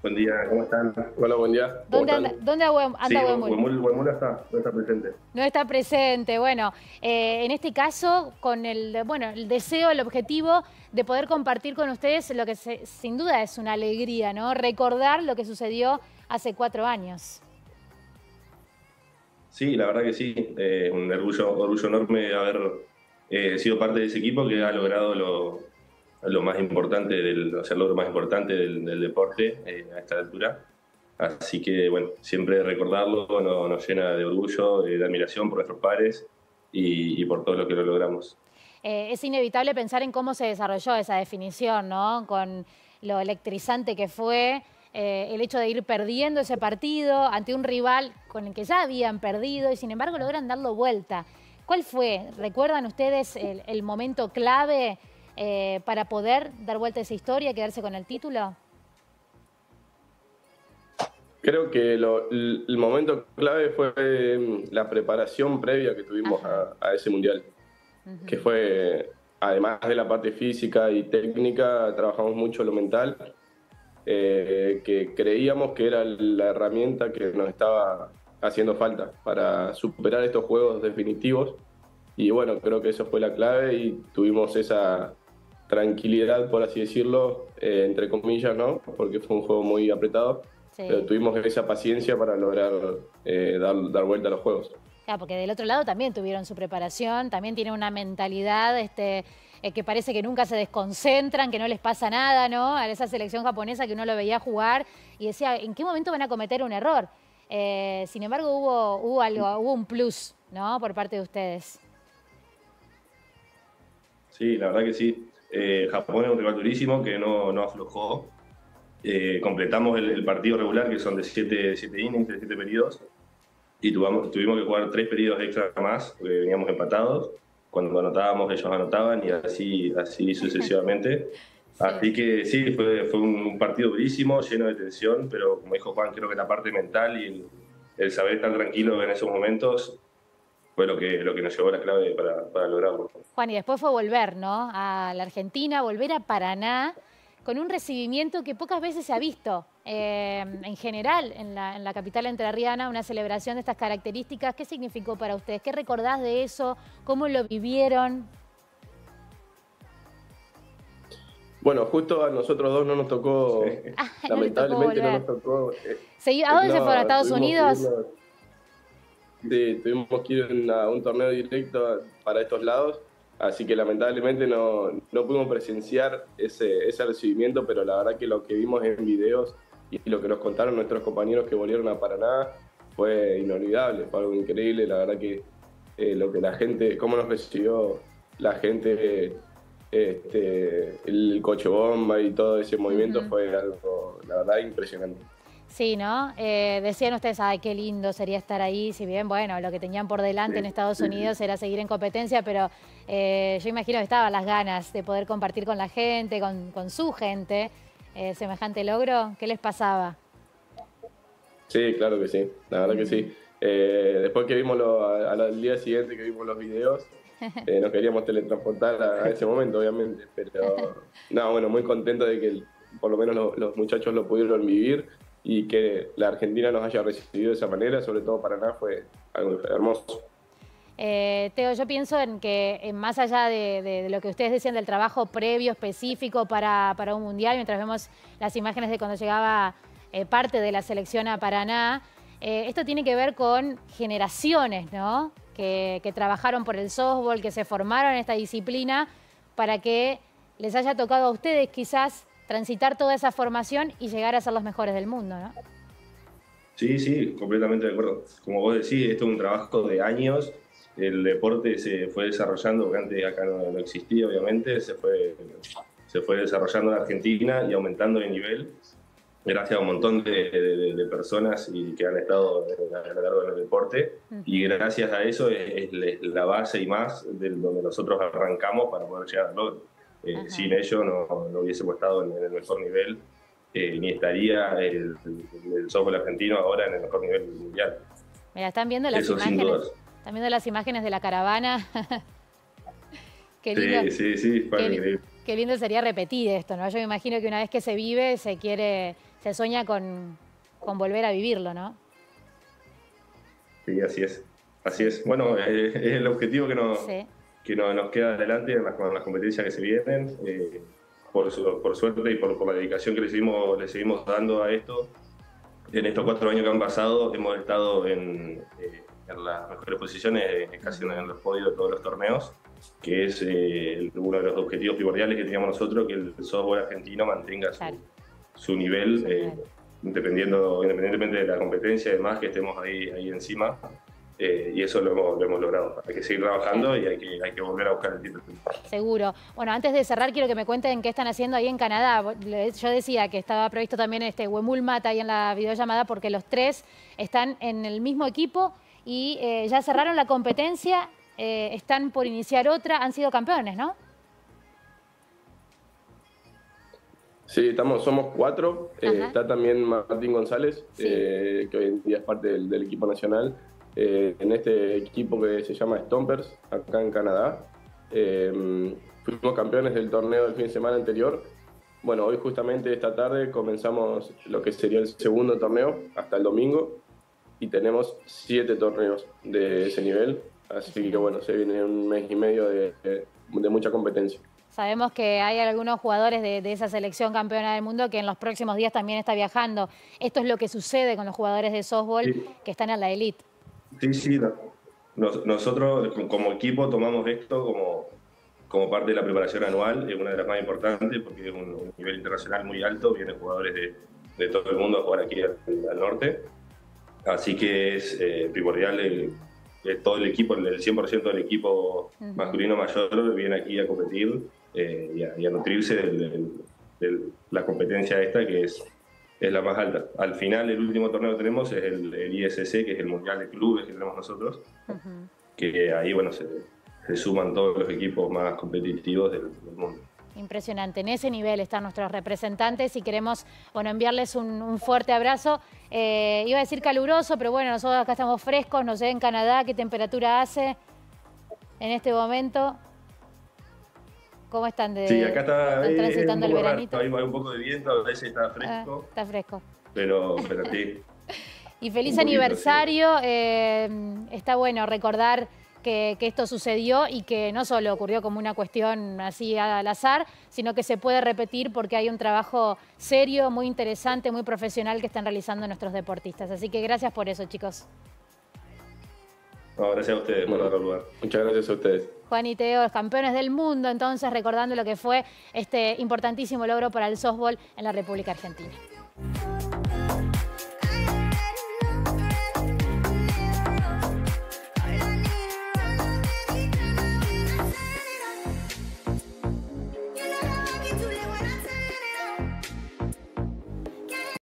Buen día, ¿cómo están? Hola, buen día. ¿Dónde anda, ¿dónde anda sí, Huemul? está, no está presente. No está presente. Bueno, eh, en este caso, con el, bueno, el deseo, el objetivo de poder compartir con ustedes lo que sin duda es una alegría, ¿no? Recordar lo que sucedió hace cuatro años. Sí, la verdad que sí. Eh, un orgullo, orgullo enorme haber eh, sido parte de ese equipo que ha logrado lo, lo más importante, del, o sea, lo más importante del, deporte eh, a esta altura. Así que, bueno, siempre recordarlo nos, llena de orgullo, de admiración por nuestros pares y, por todo lo que lo logramos. Eh, es inevitable pensar en cómo se desarrolló esa definición, ¿no? Con lo electrizante que fue, eh, el hecho de ir perdiendo ese partido ante un rival con el que ya habían perdido y sin embargo logran darlo vuelta. ¿Cuál fue? ¿Recuerdan ustedes el momento clave eh, para poder dar vuelta a esa historia y quedarse con el título? Creo que el momento clave fue em, la preparación previa que tuvimos a, ese mundial, que fue, además de la parte física y técnica, trabajamos mucho lo mental, eh, que creíamos que era la herramienta que nos estaba haciendo falta para superar estos juegos definitivos. Y bueno, creo que eso fue la clave y tuvimos esa, tranquilidad, por así decirlo, eh, entre comillas, ¿no? Porque fue un juego muy apretado, pero tuvimos esa paciencia para lograr eh, dar, dar, vuelta a los juegos. Claro, porque del otro lado también tuvieron su preparación, también tienen una mentalidad este, eh, que parece que nunca se desconcentran, que no les pasa nada, ¿no? A esa selección japonesa que uno lo veía jugar y decía, ¿en qué momento van a cometer un error? sin embargo, hubo, hubo algo, hubo un plus, ¿no? Por parte de ustedes. Sí, la verdad que sí. Eh, Japón es un rival durísimo que no, no aflojó. Eh, completamos el, partido regular, que son de 7 siete, innings, de 7 periodos, y tuvimos, tuvimos que jugar 3 periodos extra más, porque veníamos empatados. Cuando anotábamos, ellos anotaban, y así, así sucesivamente. Así que sí, fue, fue un partido durísimo, lleno de tensión, pero como dijo Juan, creo que la parte mental y el, el saber estar tranquilo en esos momentos fue lo que, lo que nos llevó la clave para, lograrlo. Juan, y después fue volver, ¿no? A la Argentina, volver a Paraná, con un recibimiento que pocas veces se ha visto eh, en general en la, en la capital entrerriana, una celebración de estas características. ¿Qué significó para ustedes? ¿Qué recordás de eso? ¿Cómo lo vivieron? Bueno, justo a nosotros dos no nos tocó, ah, lamentablemente no, nos tocó. Eh, ¿A dónde se fueron? ¿A Estados Unidos? Sí, tuvimos que ir a un torneo directo para estos lados, así que lamentablemente no, no pudimos presenciar ese, ese recibimiento, pero la verdad que lo que vimos en videos y lo que nos contaron nuestros compañeros que volvieron a Paraná fue inolvidable, fue algo increíble, la verdad que eh, lo que la gente, cómo nos recibió la gente, este, el coche bomba y todo ese movimiento fue algo, la verdad, impresionante. Sí, ¿no? Eh, decían ustedes, ay, qué lindo sería estar ahí, si bien, bueno, lo que tenían por delante en Estados Unidos era seguir en competencia, pero eh, yo imagino que estaban las ganas de poder compartir con la gente, con, su gente, eh, semejante logro. ¿Qué les pasaba? Sí, claro que sí, la verdad que sí. después que vimos al día siguiente que vimos los videos, nos queríamos teletransportar a, ese momento, obviamente, pero no, bueno, muy contento de que por lo menos los muchachos lo pudieron vivir y que la Argentina nos haya recibido de esa manera, sobre todo Paraná, fue algo hermoso. Eh, Teo, yo pienso en que eh, más allá de, lo que ustedes decían del trabajo previo específico para, un mundial, mientras vemos las imágenes de cuando llegaba eh, parte de la selección a Paraná, esto tiene que ver con generaciones, ¿no? Que, que trabajaron por el softball, que se formaron en esta disciplina para que les haya tocado a ustedes quizás transitar toda esa formación y llegar a ser los mejores del mundo, ¿no? Sí, sí, completamente de acuerdo. Como vos decís, esto es un trabajo de años. El deporte se fue desarrollando, porque antes acá no, existía, obviamente, se fue, se fue desarrollando en Argentina y aumentando de nivel gracias a un montón de, personas y que han estado a lo largo del deporte y gracias a eso es, la base y más de donde nosotros arrancamos para poder llegar a logro. Eh, sin ello no, no hubiésemos estado en, el mejor nivel, eh, ni estaría el, el, softball argentino ahora en el mejor nivel mundial. Mira, están viendo las imágenes. Están viendo las imágenes de la caravana. qué lindo, sí, sí, sí, qué, qué, lindo sería repetir esto, ¿no? Yo me imagino que una vez que se vive, se quiere, se sueña con, con volver a vivirlo, ¿no? Sí, así es. Así es. Bueno, eh, es el objetivo que nos, que nos, queda adelante en las, las competencias que se vienen. Eh, por, por, suerte y por, la dedicación que le seguimos, le seguimos dando a esto. En estos cuatro años que han pasado hemos estado en, eh, en las mejores posiciones, casi en los podios de todos los torneos, que es uno de los objetivos primordiales que teníamos nosotros, que el software argentino mantenga su, nivel, independiendo, independientemente de la competencia y demás, que estemos ahí, ahí encima. Eh, y eso lo hemos, logrado. Hay que seguir trabajando y hay que, hay que volver a buscar el título. Seguro. Bueno, antes de cerrar, quiero que me cuenten qué están haciendo ahí en Canadá. Yo decía que estaba previsto también este Wemul Mata ahí en la videollamada porque los tres están en el mismo equipo y eh, ya cerraron la competencia, eh, están por iniciar otra, han sido campeones, ¿no? Sí, estamos, somos cuatro. está también Martín González, que hoy en día es parte del equipo nacional. Eh, en este equipo que se llama Stompers, acá en Canadá. Eh, fuimos campeones del torneo del fin de semana anterior. Bueno, hoy justamente esta tarde comenzamos lo que sería el segundo torneo hasta el domingo y tenemos siete torneos de ese nivel. Así que bueno, se viene un mes y medio de, mucha competencia. Sabemos que hay algunos jugadores de, esa selección campeona del mundo que en los próximos días también está viajando. Esto es lo que sucede con los jugadores de softball que están en la elite. Sí, sí. nosotros como equipo tomamos esto como, como parte de la preparación anual, es una de las más importantes porque es un, nivel internacional muy alto, vienen jugadores de, de, todo el mundo a jugar aquí al, norte. Así que es eh, primordial el, todo el equipo, el 100% del equipo masculino mayor viene aquí a competir eh, y, a, nutrirse de la competencia esta que es es la más alta. Al final, el último torneo que tenemos es el, ISC, que es el Mundial de Clubes que tenemos nosotros, que ahí, bueno, se, suman todos los equipos más competitivos del, mundo. Impresionante. En ese nivel están nuestros representantes y queremos bueno, enviarles un, fuerte abrazo. Eh, iba a decir caluroso, pero bueno, nosotros acá estamos frescos, no sé en Canadá qué temperatura hace en este momento. ¿Cómo están? De, sí, acá está, ¿están transitando el veranito. Hay un poco de viento, a veces está fresco. Ah, está fresco. Pero, pero sí. y feliz aniversario. Eh, está bueno recordar que, esto sucedió y que no solo ocurrió como una cuestión así al azar, sino que se puede repetir porque hay un trabajo serio, muy interesante, muy profesional que están realizando nuestros deportistas. Así que gracias por eso, chicos. gracias a ustedes por dar lugar. Muchas gracias a ustedes. Juan y Teo, los campeones del mundo, entonces recordando lo que fue este importantísimo logro para el softball en la República Argentina.